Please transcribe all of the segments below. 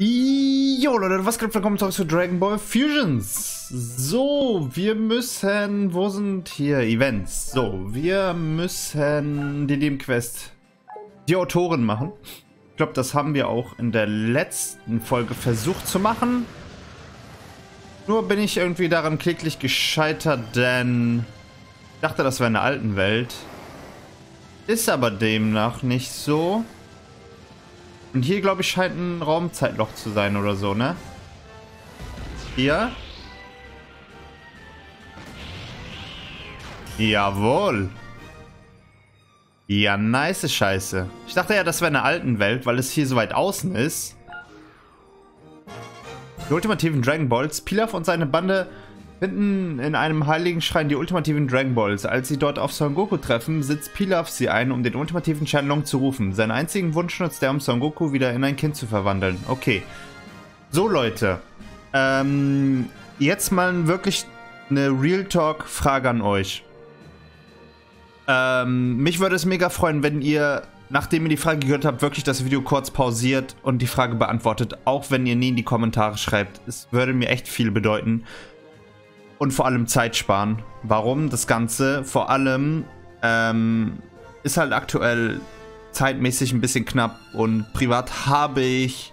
Jo Leute, was geht? Willkommen zurück zu Dragon Ball Fusions. So, wir müssen, wo sind hier Events? So, wir müssen die Nebenquest, die Autoren machen. Ich glaube, das haben wir auch in der letzten Folge versucht zu machen. Nur bin ich irgendwie daran kläglich gescheitert, denn ich dachte, das wäre eine alten Welt. Ist aber demnach nicht so. Und hier, glaube ich, scheint ein Raumzeitloch zu sein oder so, ne? Hier? Jawohl. Ja, nice Scheiße. Ich dachte ja, das wäre eine alten Welt, weil es hier so weit außen ist. Die ultimativen Dragon Balls. Pilaf und seine Bande finden in einem heiligen Schrein die ultimativen Dragon Balls. Als sie dort auf Son Goku treffen, sitzt Pilaf sie ein, um den ultimativen Shenlong zu rufen. Seinen einzigen Wunsch nutzt er, um Son Goku wieder in ein Kind zu verwandeln. Okay. So, Leute. Ähm, jetzt mal wirklich eine Real Talk-Frage an euch. Ähm, mich würde es mega freuen, wenn ihr, nachdem ihr die Frage gehört habt, wirklich das Video kurz pausiert und die Frage beantwortet, auch wenn ihr nie in die Kommentare schreibt. Es würde mir echt viel bedeuten und vor allem Zeit sparen. Warum das Ganze? Vor allem ähm, ist halt aktuell zeitmäßig ein bisschen knapp und privat habe ich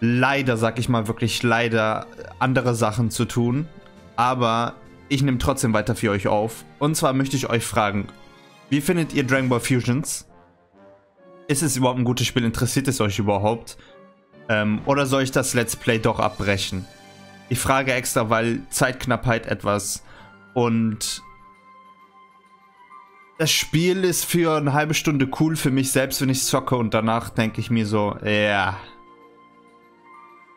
leider, sag ich mal wirklich leider, andere Sachen zu tun. Aber ich nehme trotzdem weiter für euch auf. Und zwar möchte ich euch fragen, wie findet ihr Dragon Ball Fusions? Ist es überhaupt ein gutes Spiel? Interessiert es euch überhaupt? Ähm, oder soll ich das Let's Play doch abbrechen? Ich frage extra, weil Zeitknappheit etwas und das Spiel ist für eine halbe Stunde cool für mich selbst, wenn ich zocke und danach denke ich mir so, ja.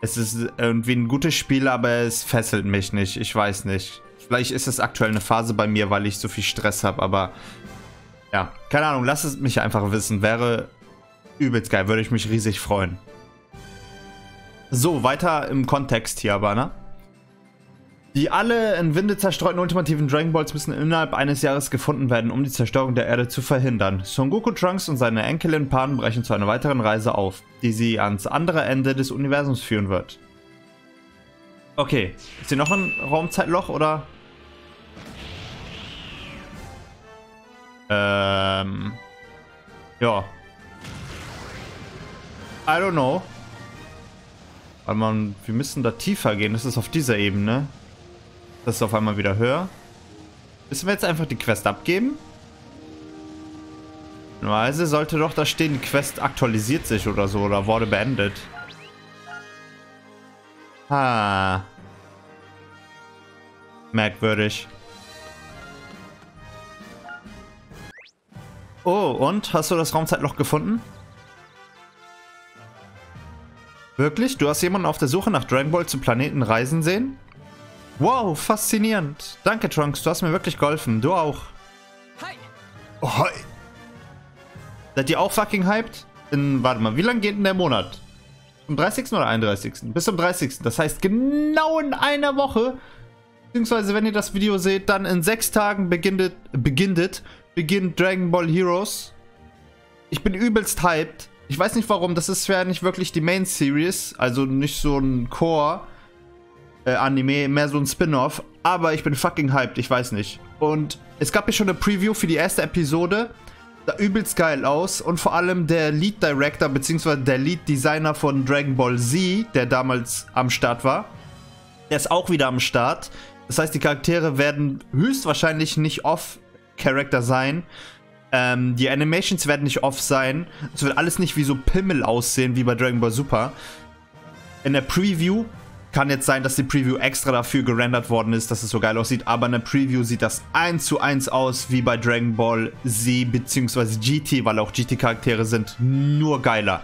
Es ist irgendwie ein gutes Spiel, aber es fesselt mich nicht. Ich weiß nicht. Vielleicht ist es aktuell eine Phase bei mir, weil ich so viel Stress habe, aber ja, keine Ahnung, lasst es mich einfach wissen. Wäre übelst geil, würde ich mich riesig freuen. So, weiter im Kontext hier aber, ne? Die alle in Winde zerstreuten ultimativen Dragon Balls müssen innerhalb eines Jahres gefunden werden, um die Zerstörung der Erde zu verhindern. Son Goku, Trunks und seine Enkelin Pan brechen zu einer weiteren Reise auf, die sie ans andere Ende des Universums führen wird. Okay, ist hier noch ein Raumzeitloch oder? Ähm. Ja. I don't know. Weil wir müssen da tiefer gehen. Das ist auf dieser Ebene. Das ist auf einmal wieder höher. Müssen wir jetzt einfach die Quest abgeben? Normalerweise sollte doch da stehen, die Quest aktualisiert sich oder so oder wurde beendet. Ha. Merkwürdig. Oh, und? Hast du das Raumzeitloch gefunden? Wirklich? Du hast jemanden auf der Suche nach Dragon Ball zu Planeten reisen sehen? Wow, faszinierend. Danke, Trunks, du hast mir wirklich geholfen. Du auch. Hi. Oh, hi. Seid ihr auch fucking hyped? In, warte mal, wie lange geht denn der Monat? Am 30. oder 31.? Bis zum 30. Das heißt, genau in einer Woche, beziehungsweise wenn ihr das Video seht, dann in sechs Tagen beginnt, beginnt, beginnt Dragon Ball Heroes. Ich bin übelst hyped. Ich weiß nicht warum, das ist ja nicht wirklich die Main Series, also nicht so ein Core Anime, mehr so ein Spin-off, aber ich bin fucking hyped, ich weiß nicht. Und es gab ja schon eine Preview für die erste Episode, sah übelst geil aus und vor allem der Lead Director bzw. der Lead Designer von Dragon Ball Z, der damals am Start war, der ist auch wieder am Start. Das heißt, die Charaktere werden höchstwahrscheinlich nicht off-Character sein, ähm, die Animations werden nicht off sein. Es wird alles nicht wie so Pimmel aussehen, wie bei Dragon Ball Super. In der Preview kann jetzt sein, dass die Preview extra dafür gerendert worden ist, dass es so geil aussieht, aber in der Preview sieht das 1 zu 1 aus wie bei Dragon Ball Z bzw. GT, weil auch GT-Charaktere sind nur geiler.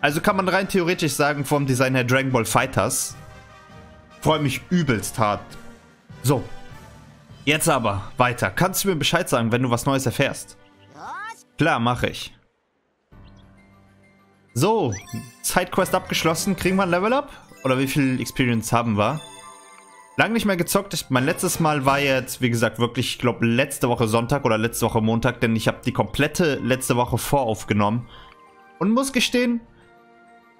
Also kann man rein theoretisch sagen, vom Design her Dragon Ball Fighters. Freue mich übelst hart. So. Jetzt aber weiter. Kannst du mir Bescheid sagen, wenn du was Neues erfährst? Klar, mache ich. So, Sidequest abgeschlossen. Kriegen wir ein Level Up? Oder wie viel Experience haben wir? Lang nicht mehr gezockt. Ich, mein letztes Mal war jetzt, wie gesagt, wirklich, ich glaube, letzte Woche Sonntag oder letzte Woche Montag, denn ich habe die komplette letzte Woche voraufgenommen. Und muss gestehen,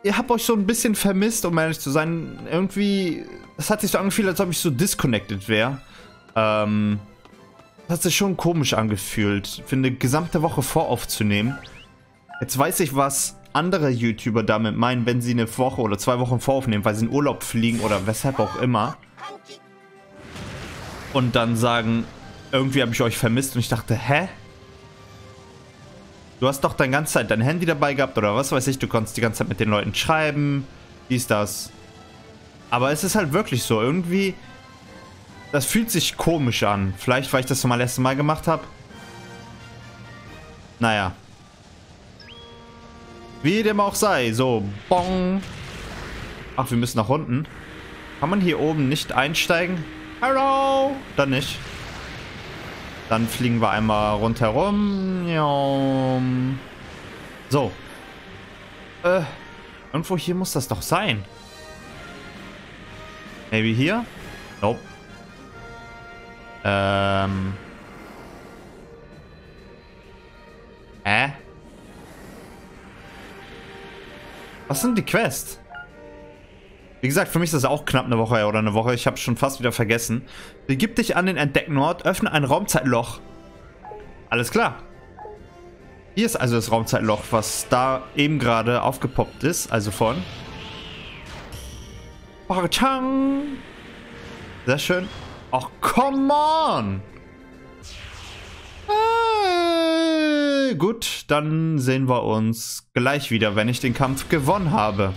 ihr habt euch so ein bisschen vermisst, um ehrlich zu sein. Irgendwie, es hat sich so angefühlt, als ob ich so disconnected wäre. Ähm, das hat sich schon komisch angefühlt, für eine gesamte Woche voraufzunehmen. Jetzt weiß ich, was andere YouTuber damit meinen, wenn sie eine Woche oder zwei Wochen voraufnehmen, weil sie in Urlaub fliegen oder weshalb auch immer. Und dann sagen, irgendwie habe ich euch vermisst und ich dachte, hä? Du hast doch deine ganze Zeit dein Handy dabei gehabt oder was weiß ich, du konntest die ganze Zeit mit den Leuten schreiben, dies, das. Aber es ist halt wirklich so, irgendwie, das fühlt sich komisch an. Vielleicht, weil ich das zum ersten Mal gemacht habe. Naja. Wie dem auch sei, so, bong. Ach, wir müssen nach unten. Kann man hier oben nicht einsteigen? Hallo? Dann nicht. Dann fliegen wir einmal rundherum. So. Äh, irgendwo hier muss das doch sein. Maybe hier? Nope. Ähm. Hä? Was sind die Quests? Wie gesagt, für mich ist das auch knapp eine Woche oder eine Woche. Ich habe schon fast wieder vergessen. Begib dich an den entdeckten Ort, öffne ein Raumzeitloch. Alles klar. Hier ist also das Raumzeitloch, was da eben gerade aufgepoppt ist. Also von... Sehr schön. Ach, come on! Gut, dann sehen wir uns gleich wieder, wenn ich den Kampf gewonnen habe.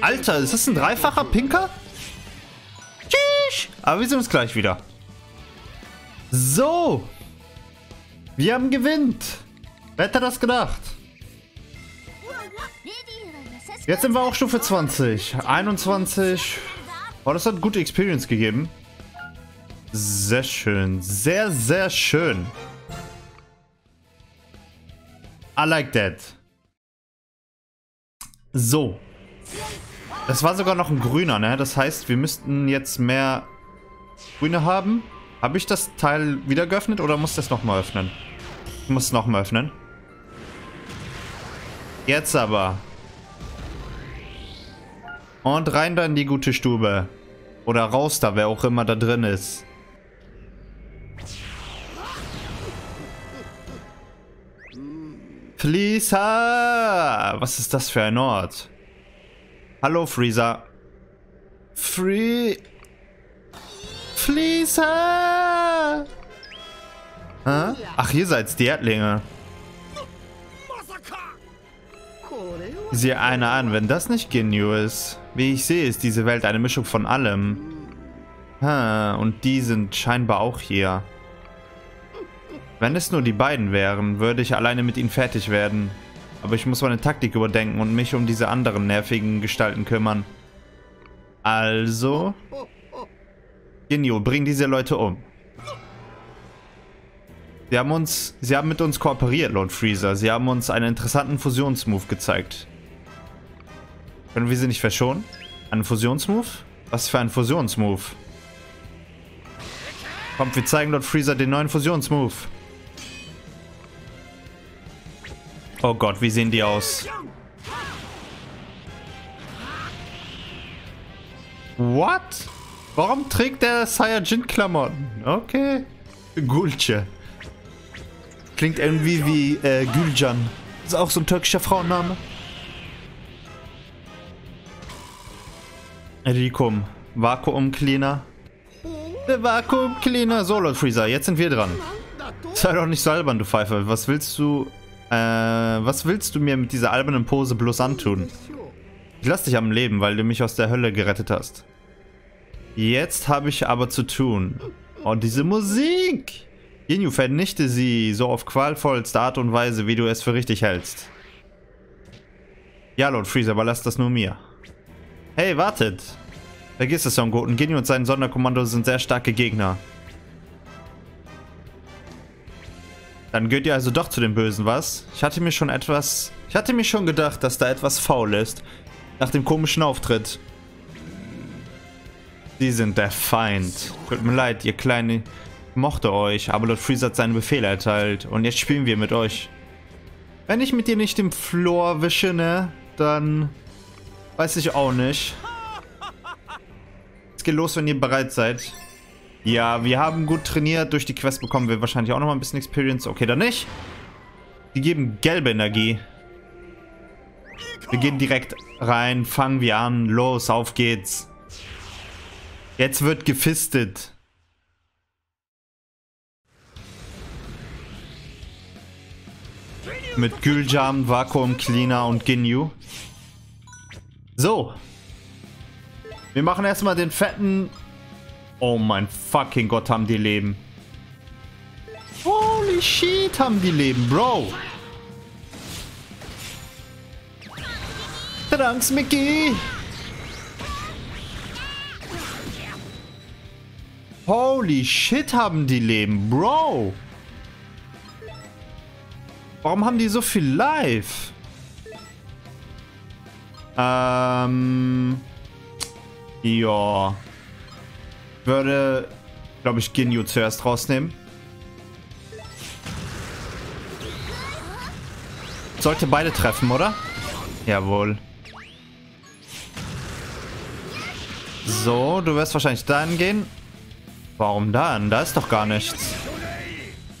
Alter, ist das ein dreifacher Pinker? Tschüss. Aber wir sehen uns gleich wieder. So. Wir haben gewinnt. Wer hätte das gedacht? Jetzt sind wir auch Stufe 20. 21. Oh, das hat gute Experience gegeben. Sehr schön. Sehr, sehr schön. I like that. So. Das war sogar noch ein grüner, ne? Das heißt, wir müssten jetzt mehr grüne haben. Habe ich das Teil wieder geöffnet oder muss das nochmal öffnen? Ich muss es nochmal öffnen. Jetzt aber. Und rein da in die gute Stube. Oder raus da, wer auch immer da drin ist. Fließer! Was ist das für ein Ort? Hallo, Freezer. Free... Fließer! Hä? Ach, ihr seid's, die Erdlinge. Sieh einer an, wenn das nicht Ginyu ist. Wie ich sehe, ist diese Welt eine Mischung von allem. Hm, und die sind scheinbar auch hier. Wenn es nur die beiden wären, würde ich alleine mit ihnen fertig werden. Aber ich muss meine Taktik überdenken und mich um diese anderen nervigen Gestalten kümmern. Also... Genio, bring diese Leute um. Sie haben uns... Sie haben mit uns kooperiert, Lord Freezer. Sie haben uns einen interessanten Fusionsmove gezeigt. Können wir sie nicht verschonen? Einen Fusionsmove? Was für ein Fusionsmove? Kommt, wir zeigen Lord Freezer den neuen Fusionsmove. Oh Gott, wie sehen die aus? What? Warum trägt der Saiyajin-Klamotten? Okay. Gulce. Klingt irgendwie wie äh, Gülcan. Ist auch so ein türkischer Frauenname. Rikum. Vakuum-Cleaner. Der Vakuum-Cleaner. So, Lord Freezer, jetzt sind wir dran. Sei doch nicht so albern, du Pfeife. Was willst du äh, was willst du mir mit dieser albernen Pose bloß antun? Ich lass dich am Leben, weil du mich aus der Hölle gerettet hast. Jetzt habe ich aber zu tun. Und oh, diese Musik! Ginyu, vernichte sie so auf qualvollste Art und Weise, wie du es für richtig hältst. Ja, Lord Freezer, überlass das nur mir. Hey, wartet! Vergiss es, Son Goten. Ginyu und sein Sonderkommando sind sehr starke Gegner. Dann gehört ihr also doch zu den Bösen, was? Ich hatte mir schon etwas... Ich hatte mir schon gedacht, dass da etwas faul ist. Nach dem komischen Auftritt. Sie sind der Feind. Tut mir leid, ihr Kleine... Ich mochte euch, aber Lord Freezer hat seine Befehle erteilt. Und jetzt spielen wir mit euch. Wenn ich mit dir nicht im Floor wische, ne, dann weiß ich auch nicht. Es geht los, wenn ihr bereit seid. Ja, wir haben gut trainiert. Durch die Quest bekommen wir wahrscheinlich auch noch mal ein bisschen Experience. Okay, dann nicht. Die geben gelbe Energie. Wir gehen direkt rein. Fangen wir an. Los, auf geht's. Jetzt wird gefistet. Mit Güljam, Vakuum, Cleaner und Ginyu. So. Wir machen erstmal den fetten... Oh mein fucking Gott, haben die Leben. Holy shit, haben die Leben, Bro. Trunks, Mickey. Holy shit, haben die Leben, Bro. Warum haben die so viel live? Ähm. Ja. Würde, glaube ich, Ginyu zuerst rausnehmen. Sollte beide treffen, oder? Jawohl. So, du wirst wahrscheinlich dahin gehen. Warum dann? Da ist doch gar nichts.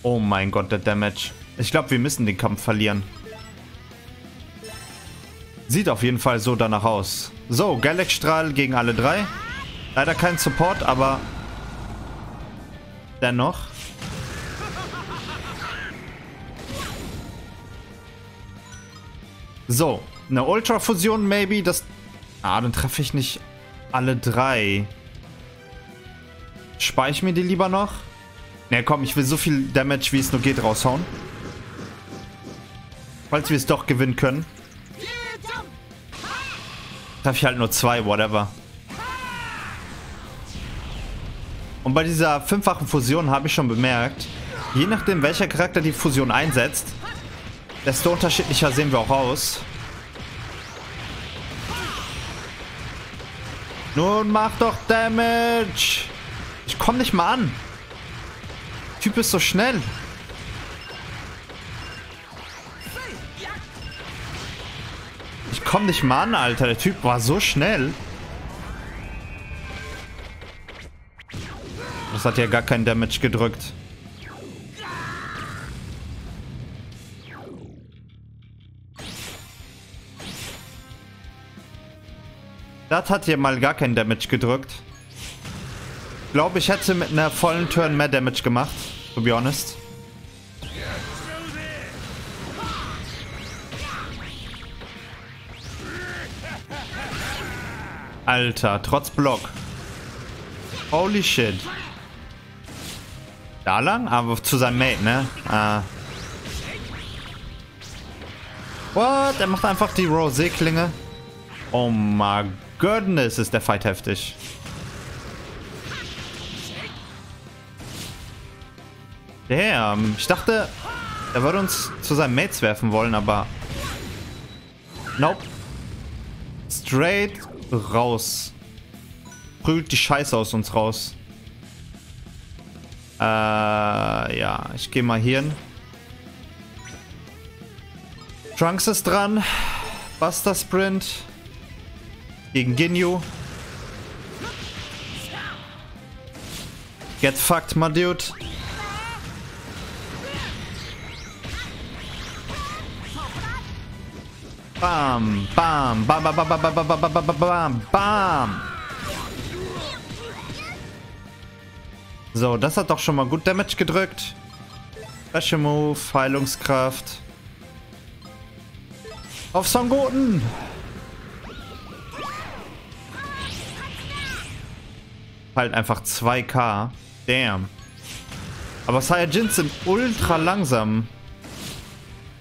Oh mein Gott, der Damage. Ich glaube, wir müssen den Kampf verlieren. Sieht auf jeden Fall so danach aus. So, Galaxstrahl gegen alle drei. Leider kein Support, aber dennoch. So, eine Ultra-Fusion maybe. Das. Ah, dann treffe ich nicht alle drei. Speich mir die lieber noch. Ne, komm, ich will so viel Damage, wie es nur geht, raushauen. Falls wir es doch gewinnen können. Treffe ich halt nur zwei, whatever. Und bei dieser fünffachen Fusion habe ich schon bemerkt, je nachdem welcher Charakter die Fusion einsetzt, desto unterschiedlicher sehen wir auch aus. Nun mach doch Damage! Ich komme nicht mal an. Der Typ ist so schnell. komm nicht mal an, Alter. Der Typ war so schnell. Das hat ja gar keinen Damage gedrückt. Das hat hier mal gar keinen Damage gedrückt. Ich glaube, ich hätte mit einer vollen Turn mehr Damage gemacht. To be honest. Alter, trotz Block. Holy shit. Da lang? Aber zu seinem Mate, ne? Ah. What? Er macht einfach die Rosé-Klinge. Oh my goodness, ist der Fight heftig. Damn. Ich dachte, er würde uns zu seinen Mates werfen wollen, aber... Nope. Straight raus. Prügelt die Scheiße aus uns raus. Äh, ja, ich gehe mal hier hin. Trunks ist dran. Buster Sprint. Gegen Ginyu. Get fucked, my dude. Bam, bam, bam, bam, bam, bam, bam, bam, bam, bam, bam, So, das hat doch schon mal gut Damage gedrückt. Special Move, Heilungskraft. Auf Son Goten! Halt einfach 2k. Damn. Aber Saiyajins sind ultra langsam.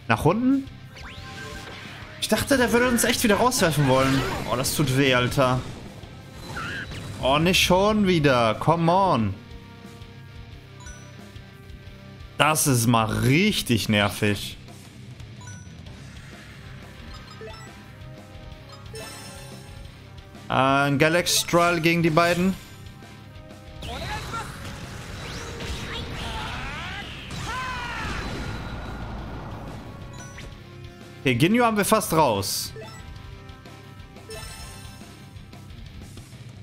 Nach unten? Ich dachte, der würde uns echt wieder rauswerfen wollen. Oh, das tut weh, Alter. Oh, nicht schon wieder. Come on. Das ist mal richtig nervig. Ein Galaxy Strahl gegen die beiden. Okay, Ginyu haben wir fast raus.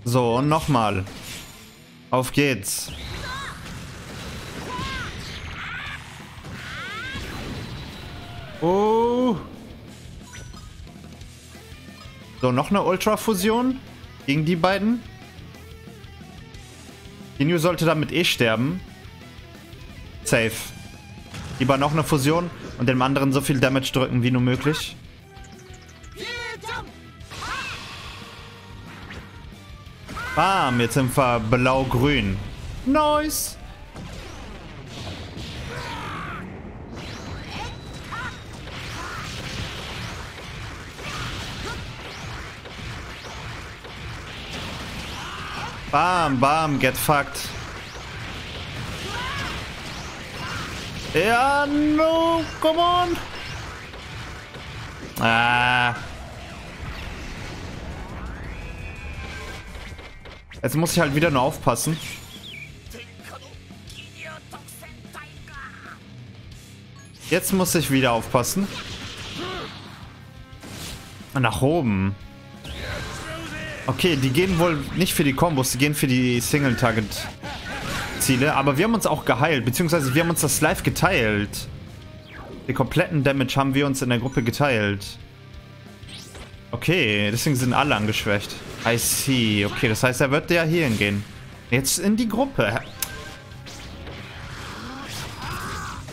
So, und nochmal. Auf geht's. Oh. So, noch eine Ultra-Fusion gegen die beiden. Ginyu sollte damit eh sterben. Safe. Lieber noch eine Fusion und dem anderen so viel Damage drücken wie nur möglich. Bam, jetzt sind wir blau-grün. Nice. Bam, bam, get fucked. Ja, no, come on. Ah. Jetzt muss ich halt wieder nur aufpassen. Jetzt muss ich wieder aufpassen. Nach oben. Okay, die gehen wohl nicht für die Kombos, die gehen für die Single-Target-Ziele. Aber wir haben uns auch geheilt, beziehungsweise wir haben uns das live geteilt. Den kompletten Damage haben wir uns in der Gruppe geteilt. Okay, deswegen sind alle angeschwächt. I see. Okay, das heißt, er wird ja hier hingehen. Jetzt in die Gruppe.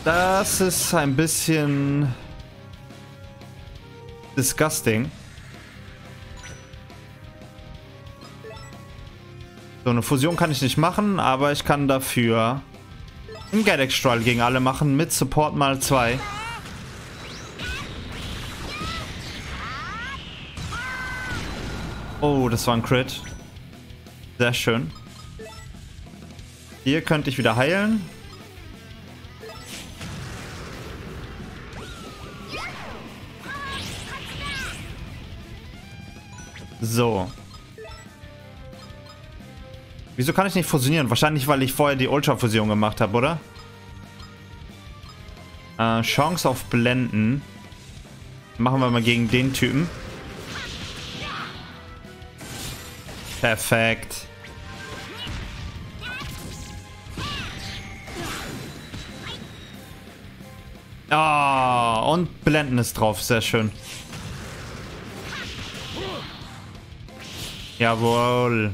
Das ist ein bisschen disgusting. So, eine Fusion kann ich nicht machen, aber ich kann dafür einen Gadex Strahl gegen alle machen mit Support mal 2. Oh, das war ein Crit. Sehr schön. Hier könnte ich wieder heilen. So. Wieso kann ich nicht fusionieren? Wahrscheinlich, weil ich vorher die Ultra-Fusion gemacht habe, oder? Äh, Chance auf Blenden. Machen wir mal gegen den Typen. Perfekt. Ah, oh, und Blenden ist drauf. Sehr schön. Jawohl.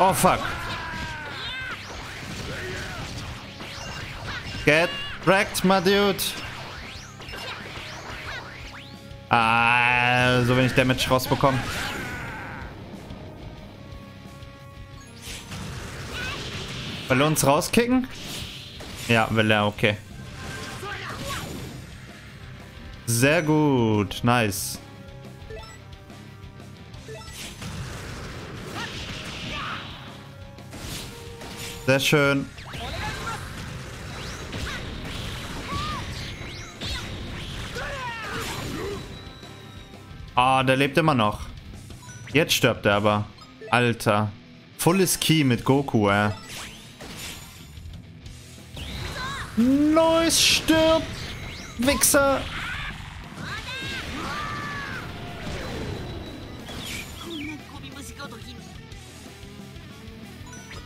Oh, fuck. Get wrecked, my dude. Ah, so wenig Damage rausbekommen. Will er uns rauskicken? Ja, will er, okay. Sehr gut, nice. Sehr schön. Ah, oh, der lebt immer noch. Jetzt stirbt er aber. Alter. Fulles Key mit Goku, äh. Neues stirbt. Wichser.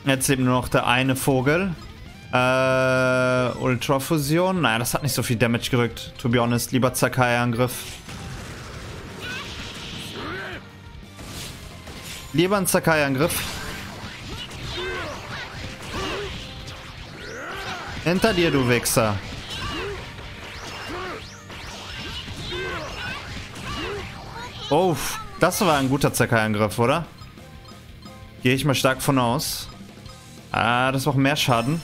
Jetzt eben nur noch der eine Vogel. Äh, Ultrafusion. Naja, das hat nicht so viel Damage gerückt. To be honest, lieber Zakai-Angriff. Lieber ein Zakai-Angriff. Hinter dir, du Wichser. Oh, das war ein guter Zakai-Angriff, oder? Gehe ich mal stark von aus. Ah, das macht mehr Schaden.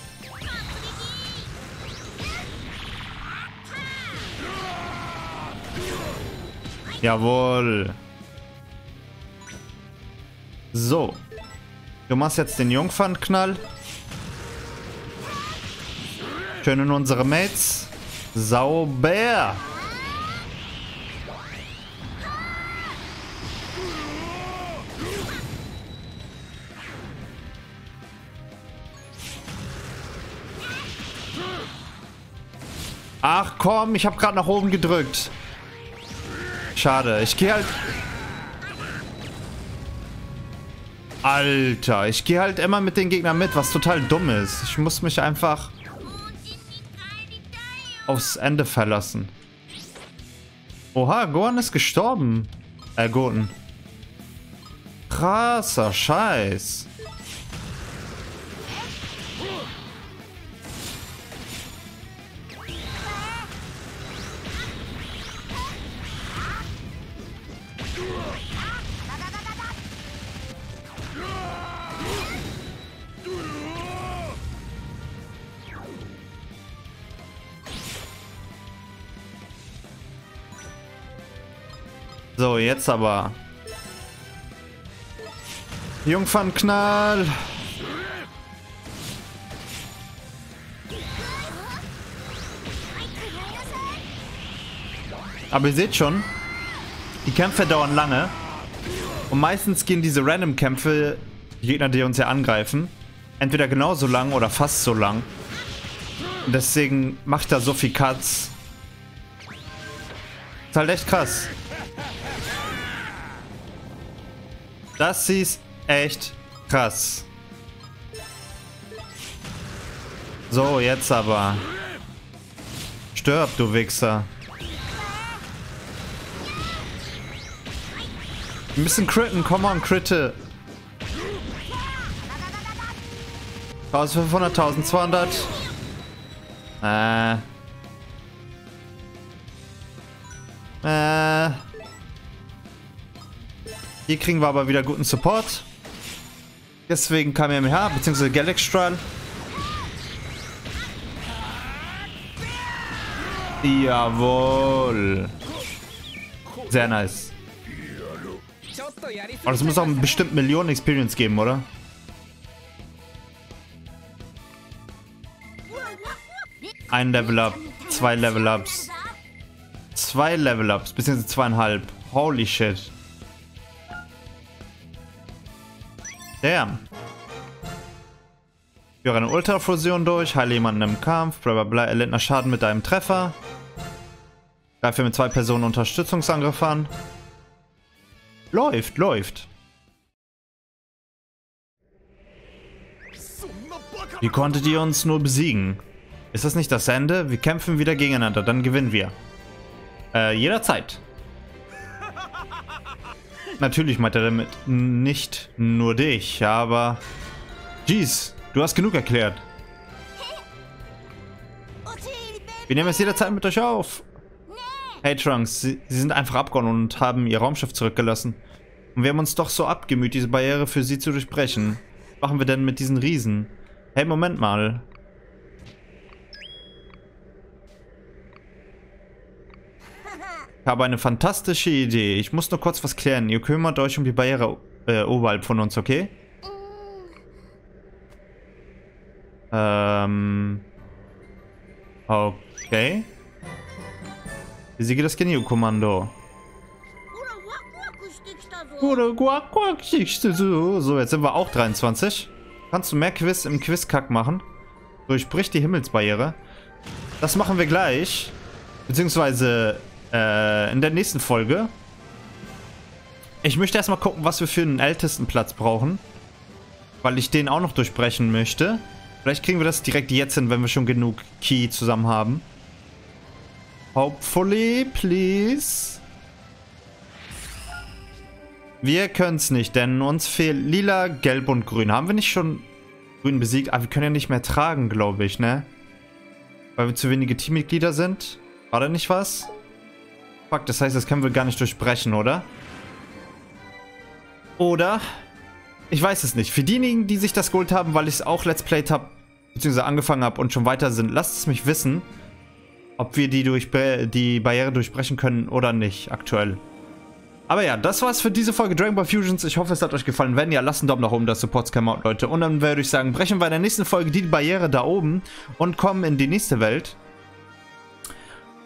Jawohl. So. Du machst jetzt den Jungfernknall. Schön in unsere Mates. Sauber. Ach komm, ich habe gerade nach oben gedrückt. Schade. Ich gehe halt... Alter, ich gehe halt immer mit den Gegnern mit, was total dumm ist. Ich muss mich einfach aufs Ende verlassen. Oha, Gohan ist gestorben. Äh, Goten. Krasser Scheiß. So, jetzt aber. Jungfernknall. Aber ihr seht schon, die Kämpfe dauern lange. Und meistens gehen diese Random-Kämpfe, die Gegner, die uns ja angreifen, entweder genauso lang oder fast so lang. Und deswegen macht er so viel Cuts. Ist halt echt krass. Das ist echt krass. So, jetzt aber. Stirb, du Wichser. Wir müssen critten, komm on, critte. 1500, 1200. Äh. Äh. Hier kriegen wir aber wieder guten Support. Deswegen KMH bzw. Galaxtral. Jawohl. Sehr nice. Aber das muss auch bestimmt Millionen Experience geben, oder? Ein Level Up, zwei Level Ups. Zwei Level Ups, beziehungsweise zweieinhalb. Holy shit. Damn. Führe eine Ultrafusion durch, heile jemanden im Kampf, bla bla bla, erlittner Schaden mit deinem Treffer. Greife mit zwei Personen Unterstützungsangriff an. Läuft, läuft. Wie konntet ihr uns nur besiegen? Ist das nicht das Ende? Wir kämpfen wieder gegeneinander, dann gewinnen wir. Äh, jederzeit. Natürlich meint er damit nicht nur dich, aber... Jeez, du hast genug erklärt. Wir nehmen es jederzeit mit euch auf. Hey Trunks, sie, sie sind einfach abgehauen und haben ihr Raumschiff zurückgelassen. Und wir haben uns doch so abgemüht, diese Barriere für sie zu durchbrechen. Was machen wir denn mit diesen Riesen? Hey, Moment mal. Habe eine fantastische Idee. Ich muss nur kurz was klären. Ihr kümmert euch um die Barriere äh, oberhalb von uns, okay? Ähm. Okay. Geht das Genio-Kommando? So, jetzt sind wir auch 23. Kannst du mehr Quiz im Quizkack machen? Durchbrich die Himmelsbarriere. Das machen wir gleich. Beziehungsweise äh, in der nächsten Folge. Ich möchte erstmal gucken, was wir für einen ältesten Platz brauchen. Weil ich den auch noch durchbrechen möchte. Vielleicht kriegen wir das direkt jetzt hin, wenn wir schon genug Key zusammen haben. Hopefully, please. Wir können es nicht, denn uns fehlt lila, gelb und grün. Haben wir nicht schon grün besiegt? Ah, wir können ja nicht mehr tragen, glaube ich, ne? Weil wir zu wenige Teammitglieder sind. War da nicht was? Fuck, das heißt, das können wir gar nicht durchbrechen, oder? Oder? Ich weiß es nicht. Für diejenigen, die sich das geholt haben, weil ich es auch Let's Played habe, beziehungsweise angefangen habe und schon weiter sind, lasst es mich wissen, ob wir die, die Barriere durchbrechen können oder nicht aktuell. Aber ja, das war's für diese Folge Dragon Ball Fusions. Ich hoffe, es hat euch gefallen. Wenn ja, lasst einen Daumen nach oben, das Supports come out, Leute. Und dann würde ich sagen, brechen wir in der nächsten Folge die Barriere da oben und kommen in die nächste Welt.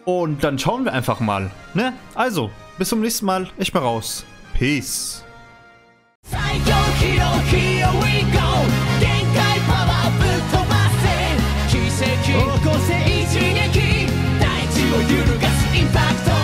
Und dann schauen wir einfach mal. Ne? Also, bis zum nächsten Mal. Ich bin raus. Peace. Impact